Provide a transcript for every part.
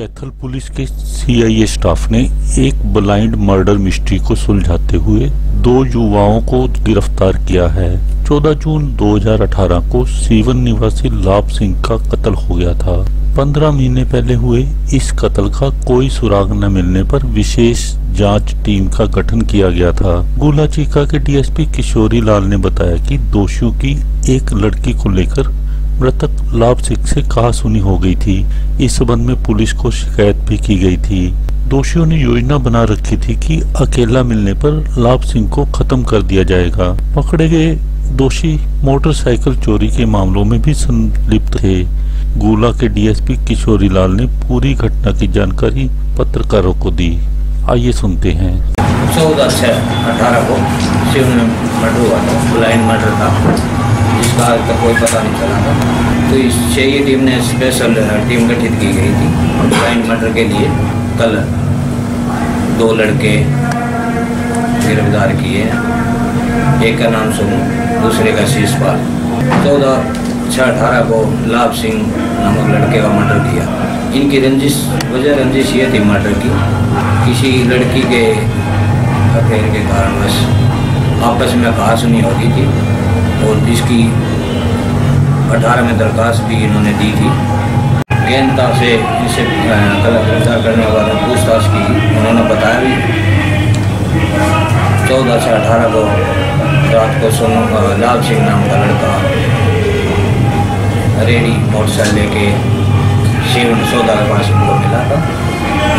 Kaithal police के CIA staff ने एक ब्लाइंड मर्डर मिस्ट्री को सुलझाते हुए दो युवाओं को गिरफ़्तार किया है। 14 जून 2018 को सीवन निवासी लाभ सिंह का कत्ल हो गया था। 15 महीने पहले हुए इस कत्ल का कोई सुराग न मिलने पर विशेष जाँच टीम का गठन किया गया था। गोला के डीएसपी किशोरी लाल ने बताया कि दोषियों की एक लड़की को लेकर मृतक लाभ सिंह से कहा सुनी हो गई थी। इस संबंध में पुलिस को शिकायत भी की गई थी। दोषियों ने योजना बना रखी थी कि अकेला मिलने पर लाभ सिंह को खत्म कर दिया जाएगा। पकड़े गए दोषी मोटरसाइकिल चोरी के मामलों में भी संलिप्त थे। गोला के डीएसपी किशोरी लाल ने पूरी घटना की जानकारी पत्रकारों को दी। आइए सुनते हैं। चौदह छः अठारह को शिव में मर्डर हुआ था ब्लाइंड मर्डर था। जिसका आज तक कोई पता नहीं चला था। तो इस छही टीम ने स्पेशल टीम गठित की गई थी। ब्लाइंड मर्डर के लिए कल दो लड़के गिरफ़्तार किए। एक का नाम सोनू दूसरे का शीशपाल। चौदह छः अठारह को लाभ सिंह नामक लड़के का मर्डर किया। इनकी रंजिश, वजह रंजिश ये थी मर्डर की, किसी लड़की के अफेयर के कारणवश आपस में कहा सुनी होगी थी। जिसकी अठारह में दरखास्त भी इन्होंने दी थी। गहनता से इनसे गिरफ़्तार करने के बाद पूछताछ की उन्होंने बताया भी। चौदह से अठारह को रात को सोनू लाल सिंह नाम का लड़का रेडी मोटरसाइकिल लेके शिव सौदा के पास उनको मिला था।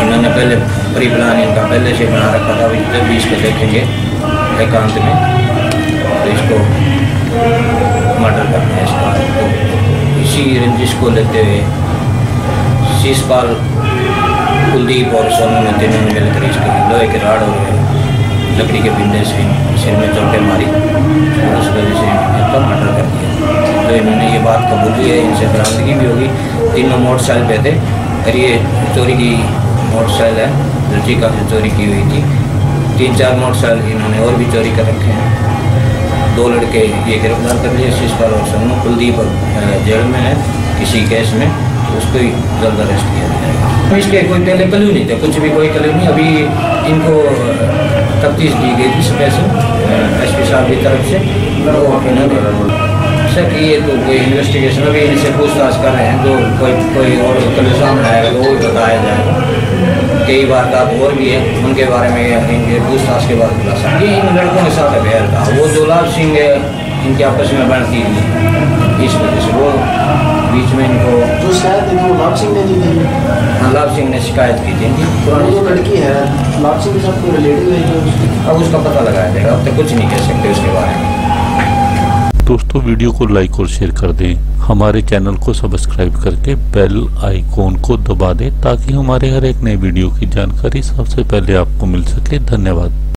इन्होंने पहले प्री प्लान इनका पहले से बना रखा था जब भी इसको देखेंगे एकांत में। तो इसको मर्डर करते हैं इसका तो इसी रंजिश को लेते हुए शीशपाल कुलदीप और सोनू ने तीनों ने मिलकर इसके लोहे के राड और लकड़ी के पिंडे से सिर में चोटें मारी और उस वजह से इसका मर्डर कर दिया। तो इन्होंने ये बात कबूली है, इनसे बरामदगी भी होगी। तीनों मोटरसाइकिल पे थे और ये चोरी की मोटरसाइकिल है लड़की का चोरी की हुई थी। तीन चार मोटरसाइकिल इन्होंने और भी चोरी कर रखे हैं। दो लड़के ये गिरफ़्तार कर लिए शिशपाल और सन्नू। कुलदीप जेल में है, किसी केस में तो उसको ही जल्द अरेस्ट किया जाएगा तो इसके कोई पहले कल्यू नहीं थे, कुछ भी कोई कल्यू नहीं, अभी इनको तफ्तीश दी गई थी स्पेशल एस पी साहब की तरफ़ से तो इन्होंने सर कि ये तो कोई इन्वेस्टिगेशन अभी इनसे पूछताछ कर रहे हैं तो कोई कोई और कलू सामने आएगा तो वो भी बताया जाए कई बार आप और भी है उनके बारे में इनके पूछताछ के बाद खुलासा ये इन लड़कों के साथ अफेयर था वो दुलाब सिंह इनके आपस में बनती थी इस वजह से वो बीच में इनको जो शिकायत थी वो लाभ सिंह ने दी थी हाँ लाभ सिंह ने शिकायत की थी। इनकी पुरानी जो लड़की है लाभ सिंह के साथ कोई रिलेटिव है अब उसका पता लगाया जाएगा अब तक कुछ नहीं कह सकते उसके बारे में। दोस्तों, वीडियो को लाइक और शेयर कर दें। हमारे चैनल को सब्सक्राइब करके बेल आइकॉन को दबा दें ताकि हमारे हर एक नए वीडियो की जानकारी सबसे पहले आपको मिल सके। धन्यवाद।